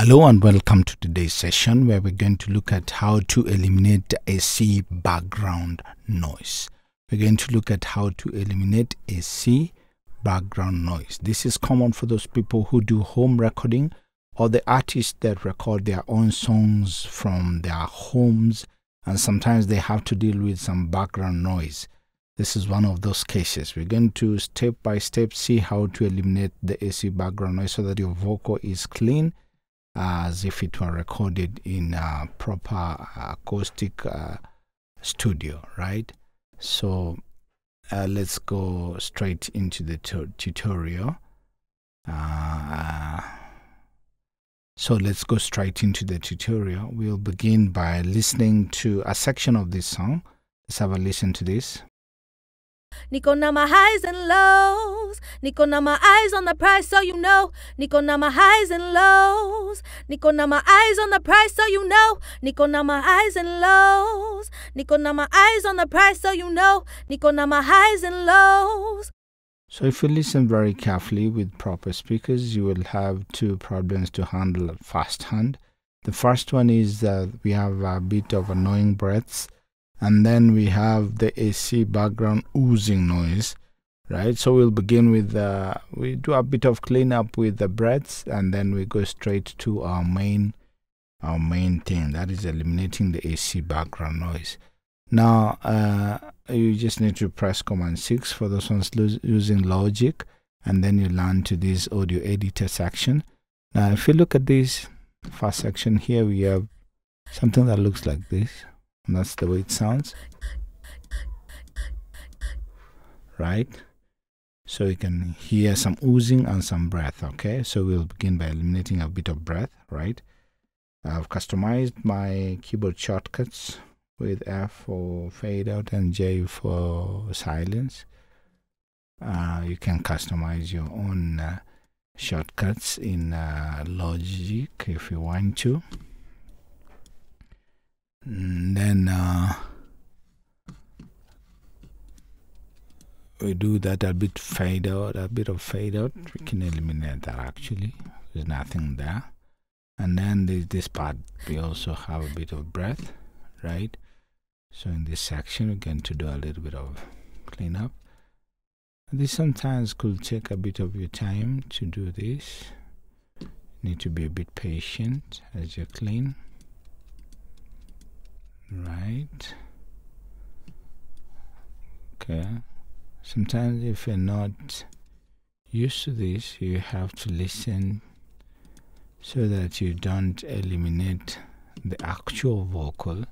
Hello and welcome to today's session where we're going to look at how to eliminate AC background noise. We're going to look at how to eliminate AC background noise. This is common for those people who do home recording or the artists that record their own songs from their homes and sometimes they have to deal with some background noise. This is one of those cases. We're going to step by step see how to eliminate the AC background noise so that your vocal is clean as if it were recorded in a proper acoustic uh, studio, right? So uh, let's go straight into the tutorial. Uh, so let's go straight into the tutorial. We'll begin by listening to a section of this song. Let's have a listen to this. Nico now my highs and lows. Nico now my eyes on the prize, so you know. Nico now my highs and lows. Nico now my eyes on the prize, so you know. Nico now my highs and lows. Nico now my eyes on the prize, so you know. Nico now my highs and lows. So if you listen very carefully with proper speakers, you will have two problems to handle at first hand. The first one is that we have a bit of annoying breaths and then we have the AC background oozing noise right? So we'll begin with uh, we do a bit of cleanup with the breaths and then we go straight to our main our main thing. That is eliminating the AC background noise. Now uh, you just need to press command 6 for those ones using logic and then you land to this audio editor section. Now if you look at this first section here we have something that looks like this and that's the way it sounds. Right? So you can hear some oozing and some breath. Okay, so we'll begin by eliminating a bit of breath. Right? I've customized my keyboard shortcuts with F for fade out and J for silence. Uh, you can customize your own uh, shortcuts in uh, Logic if you want to and then uh, we do that a bit fade out a bit of fade out. We can eliminate that actually. There's nothing there. And then there's this part we also have a bit of breath right? So in this section we're going to do a little bit of cleanup. This sometimes could take a bit of your time to do this. You need to be a bit patient as you clean right. Okay. Sometimes if you're not used to this you have to listen so that you don't eliminate the actual vocal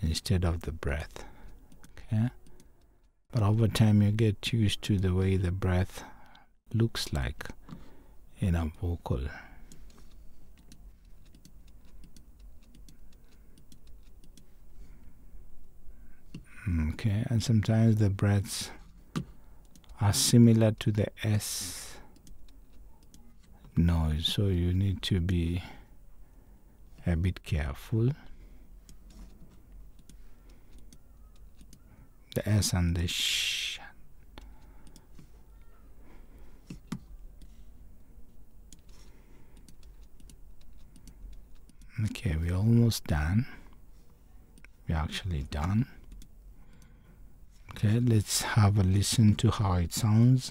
instead of the breath. Okay? But over time you get used to the way the breath looks like in a vocal okay and sometimes the breaths are similar to the S noise so you need to be a bit careful. The S and the sh. Okay we're almost done. We're actually done Okay, let's have a listen to how it sounds.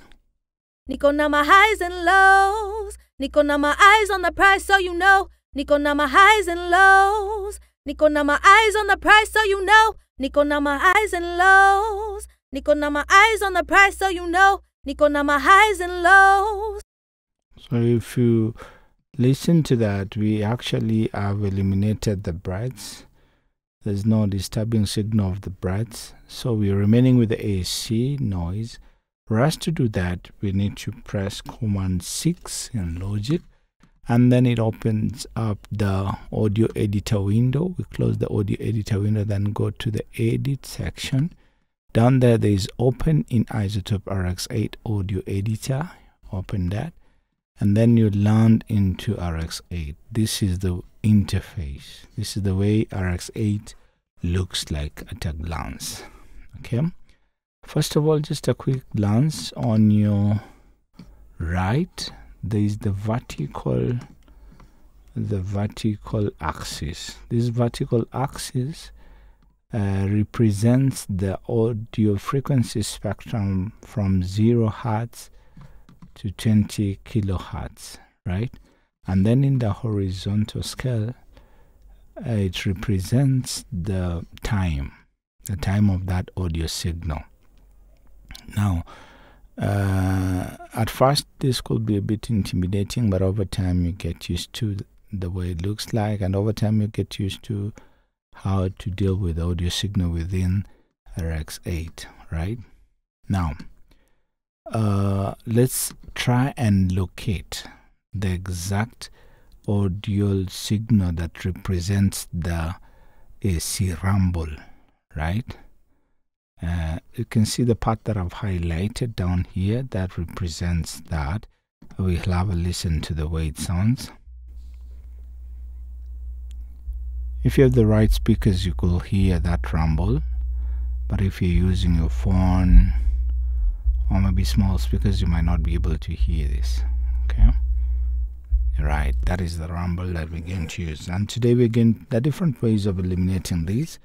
Nico now my highs and lows. Nico now my eyes on the prize, so you know. Nico now my highs and lows. Nico now my eyes on the prize, so you know. Nico now my eyes and lows. Nico now my eyes on the prize, so you know. Nico now my highs and lows. So if you listen to that, we actually have eliminated the breaths there's no disturbing signal of the breaths so we're remaining with the AC noise. For us to do that we need to press command 6 in logic and then it opens up the audio editor window. We close the audio editor window then go to the edit section. Down there there is open in iZotope rx8 audio editor. Open that and then you land into rx8 this is the interface. This is the way rx8 looks like at a glance. Okay? First of all just a quick glance on your right. There is the vertical the vertical axis. This vertical axis uh, represents the audio frequency spectrum from 0 hertz to 20 kilohertz, right? And then in the horizontal scale, uh, it represents the time, the time of that audio signal. Now, uh, at first, this could be a bit intimidating, but over time, you get used to the way it looks like, and over time, you get used to how to deal with audio signal within RX8, right? Now, uh, let's try and locate the exact audio signal that represents the AC rumble, right? Uh, you can see the part that I've highlighted down here that represents that. We'll have a listen to the way it sounds. If you have the right speakers, you could hear that rumble. But if you're using your phone or maybe small speakers, you might not be able to hear this. Okay. Right, that is the rumble that we're going to use. And today we're going, are different ways of eliminating these.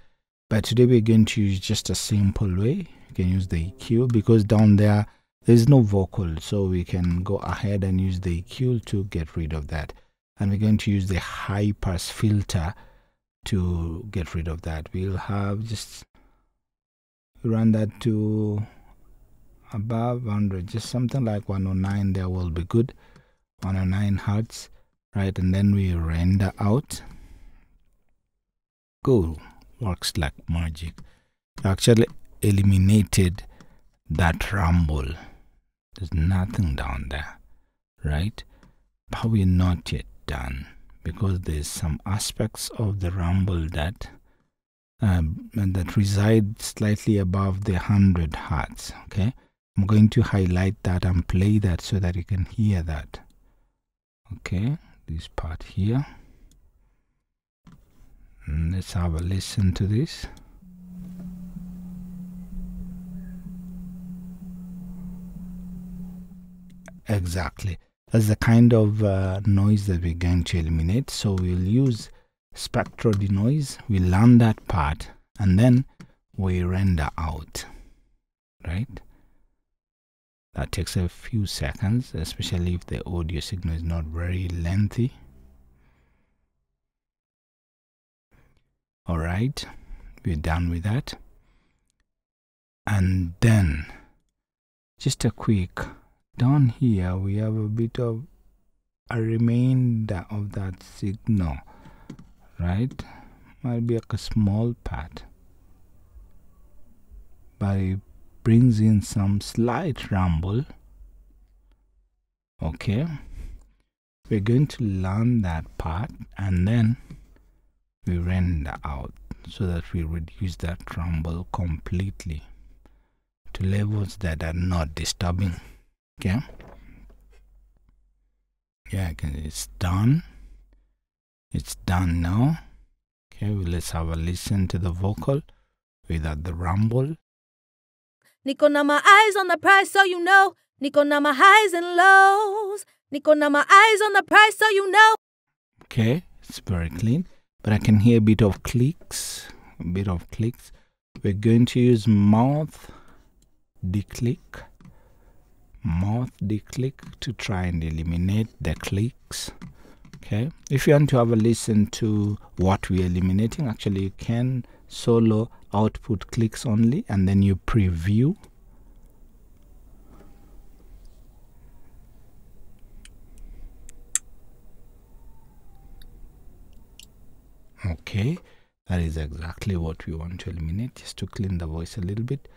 But today we're going to use just a simple way. You can use the EQ because down there, there's no vocal. So we can go ahead and use the EQ to get rid of that. And we're going to use the high pass filter to get rid of that. We'll have just run that to above 100, just something like 109 there will be good. 109 hertz, right? And then we render out. Cool, works like magic. Actually eliminated that rumble. There's nothing down there, right? But we're not yet done because there's some aspects of the rumble that um, that reside slightly above the 100 hertz okay i'm going to highlight that and play that so that you can hear that. Okay this part here. And let's have a listen to this. Exactly. That's the kind of uh, noise that we're going to eliminate. So we'll use spectral denoise, we learn that part, and then we render out, right? That takes a few seconds, especially if the audio signal is not very lengthy. All right, we're done with that. And then, just a quick down here we have a bit of a remainder of that signal right might be like a small part but it brings in some slight rumble okay we're going to learn that part and then we render out so that we reduce that rumble completely to levels that are not disturbing Okay. Yeah, it's done. It's done now. Okay, well, let's have a listen to the vocal without the rumble. Nico, now my eyes on the prize, so you know. Nico, now my highs and lows. Nico, now my eyes on the prize, so you know. Okay, it's very clean, but I can hear a bit of clicks. A bit of clicks. We're going to use mouth declick mouth declick to try and eliminate the clicks okay if you want to have a listen to what we're eliminating actually you can solo output clicks only and then you preview. Okay that is exactly what we want to eliminate just to clean the voice a little bit.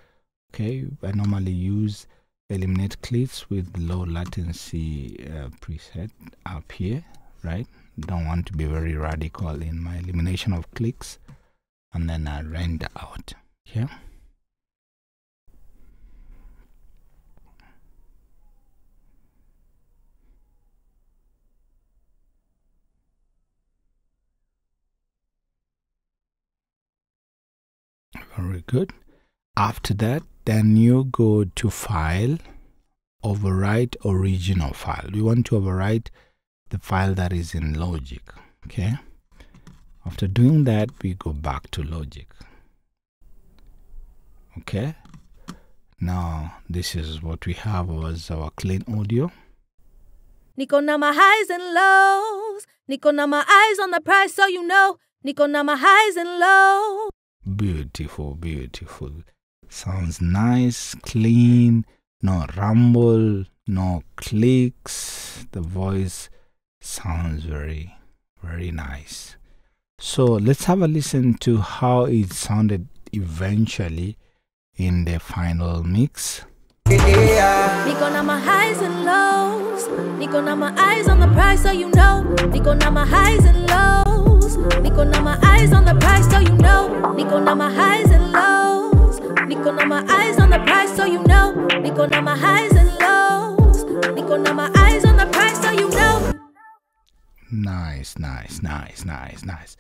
Okay i normally use eliminate clicks with low latency uh, preset up here right? Don't want to be very radical in my elimination of clicks and then I render out. Here very good. After that then you go to file overwrite original file. You want to overwrite the file that is in logic Okay. After doing that, we go back to Logic. Okay. Now, this is what we have was our clean audio. My highs and lows. My eyes on the prize, so you know. My highs and lows. Beautiful, beautiful. Sounds nice, clean, no rumble, no clicks. The voice sounds very, very nice. So let's have a listen to how it sounded eventually in the final mix. Niko na my highs and lows. Niko na my eyes on the prize, so you know. Niko na my highs and lows. Niko na my eyes on the prize, so you know. Niko na my highs and lows. Niko na my eyes on the prize, so you know. Niko na my highs and lows. Niko na my eyes on the prize, so you know. Nice, nice, nice, nice, nice.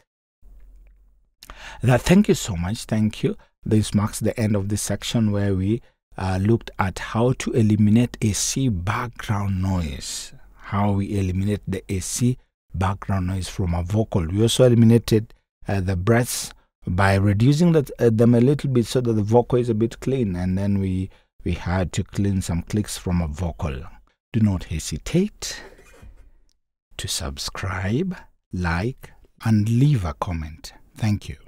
That, thank you so much. Thank you. This marks the end of the section where we uh, looked at how to eliminate AC background noise. How we eliminate the AC background noise from a vocal. We also eliminated uh, the breaths by reducing that, uh, them a little bit so that the vocal is a bit clean. And then we, we had to clean some clicks from a vocal. Do not hesitate to subscribe, like, and leave a comment. Thank you.